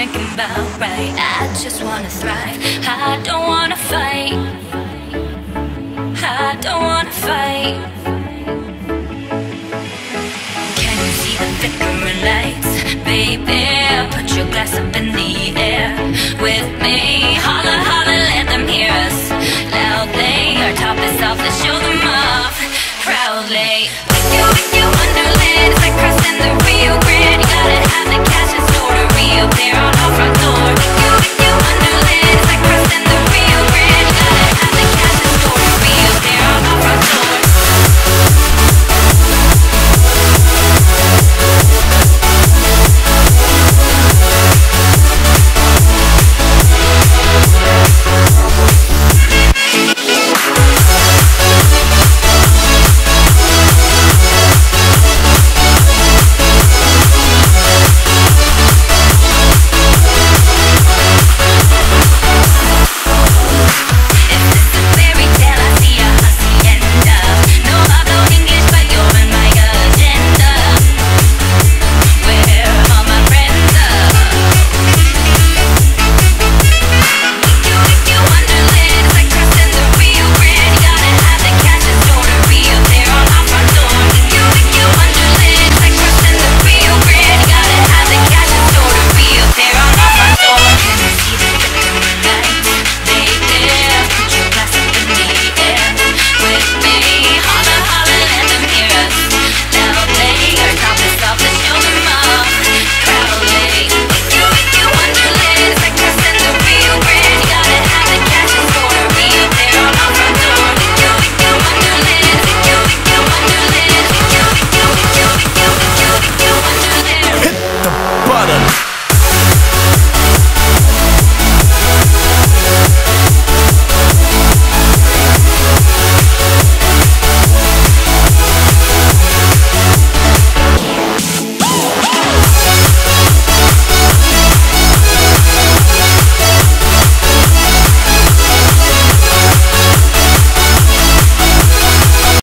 alright. I just wanna thrive. I don't wanna fight. I don't wanna fight. Can you see the flickering lights? Baby, put your glass up in the air with me. Holla, holla, let them hear us loudly. Our top is off, let's show them off proudly. With you, with you,